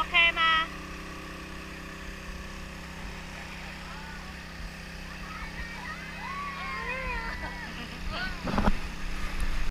Okay, Mom.